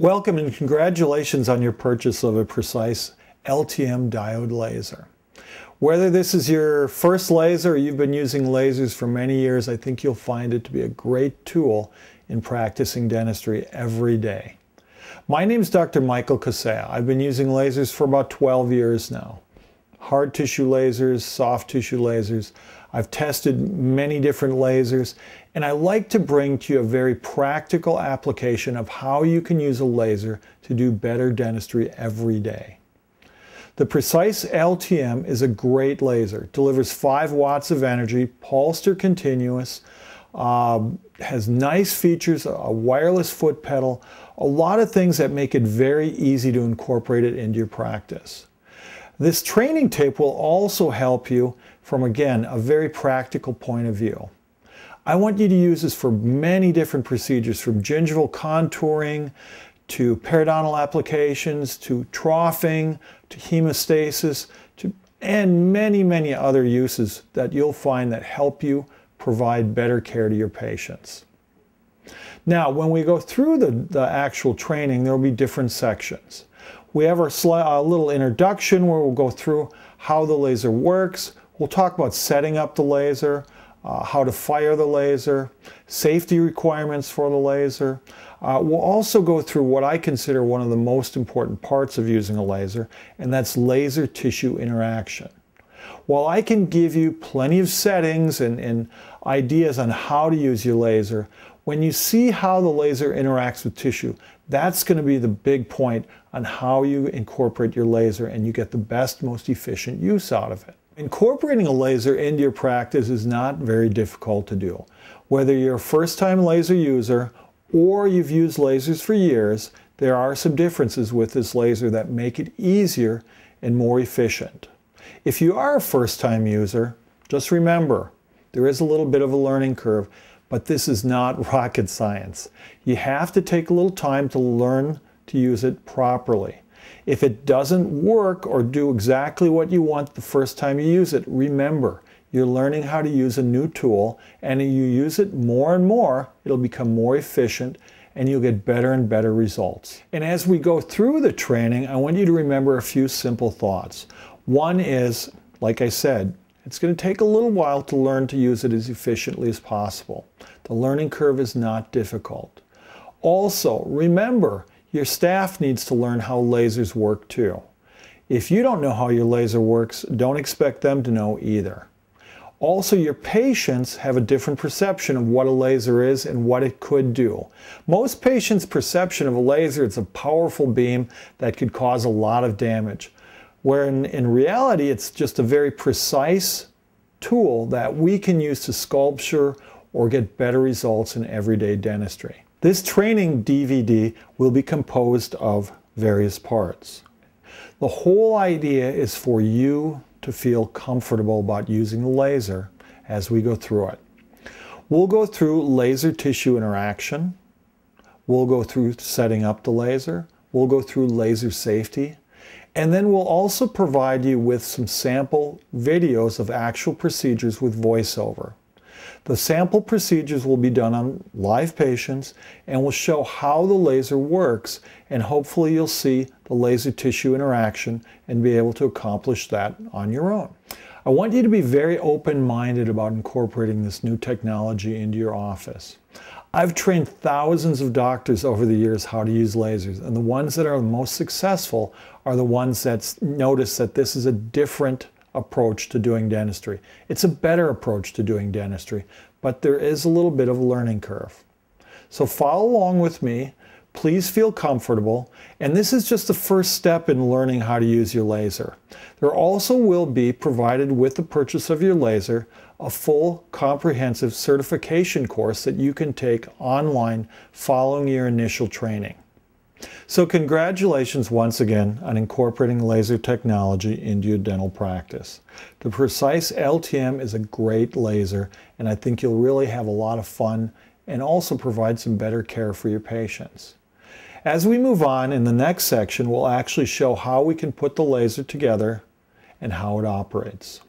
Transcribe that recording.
Welcome and congratulations on your purchase of a Precise LTM diode laser. Whether this is your first laser or you've been using lasers for many years, I think you'll find it to be a great tool in practicing dentistry every day. My name is Dr. Michael Koceja. I've been using lasers for about 12 years now. Hard tissue lasers, soft tissue lasers. I've tested many different lasers and I like to bring to you a very practical application of how you can use a laser to do better dentistry every day. The Precise LTM is a great laser. Delivers 5 watts of energy, pulsed or continuous, uh, has nice features, a wireless foot pedal, a lot of things that make it very easy to incorporate it into your practice. This training tape will also help you from, again, a very practical point of view. I want you to use this for many different procedures from gingival contouring to periodontal applications to troughing to hemostasis to and many many other uses that you'll find that help you provide better care to your patients. Now when we go through the, the actual training there will be different sections. We have our a little introduction where we'll go through how the laser works. We'll talk about setting up the laser uh, how to fire the laser, safety requirements for the laser. Uh, we'll also go through what I consider one of the most important parts of using a laser, and that's laser tissue interaction. While I can give you plenty of settings and, and ideas on how to use your laser, when you see how the laser interacts with tissue, that's going to be the big point on how you incorporate your laser and you get the best, most efficient use out of it. Incorporating a laser into your practice is not very difficult to do. Whether you're a first-time laser user or you've used lasers for years, there are some differences with this laser that make it easier and more efficient. If you are a first-time user, just remember, there is a little bit of a learning curve, but this is not rocket science. You have to take a little time to learn to use it properly. If it doesn't work or do exactly what you want the first time you use it, remember, you're learning how to use a new tool and you use it more and more, it'll become more efficient and you'll get better and better results. And as we go through the training, I want you to remember a few simple thoughts. One is, like I said, it's going to take a little while to learn to use it as efficiently as possible. The learning curve is not difficult. Also, remember, your staff needs to learn how lasers work too. If you don't know how your laser works, don't expect them to know either. Also, your patients have a different perception of what a laser is and what it could do. Most patients' perception of a laser, is a powerful beam that could cause a lot of damage. Where in, in reality, it's just a very precise tool that we can use to sculpture or get better results in everyday dentistry. This training DVD will be composed of various parts. The whole idea is for you to feel comfortable about using the laser as we go through it. We'll go through laser tissue interaction. We'll go through setting up the laser. We'll go through laser safety. And then we'll also provide you with some sample videos of actual procedures with voiceover. The sample procedures will be done on live patients and will show how the laser works and hopefully you'll see the laser tissue interaction and be able to accomplish that on your own. I want you to be very open-minded about incorporating this new technology into your office. I've trained thousands of doctors over the years how to use lasers, and the ones that are the most successful are the ones that notice that this is a different approach to doing dentistry. It's a better approach to doing dentistry, but there is a little bit of a learning curve. So follow along with me. Please feel comfortable. And this is just the first step in learning how to use your laser. There also will be provided with the purchase of your laser a full comprehensive certification course that you can take online following your initial training. So congratulations once again on incorporating laser technology into your dental practice. The Precise LTM is a great laser and I think you'll really have a lot of fun and also provide some better care for your patients. As we move on in the next section, we'll actually show how we can put the laser together and how it operates.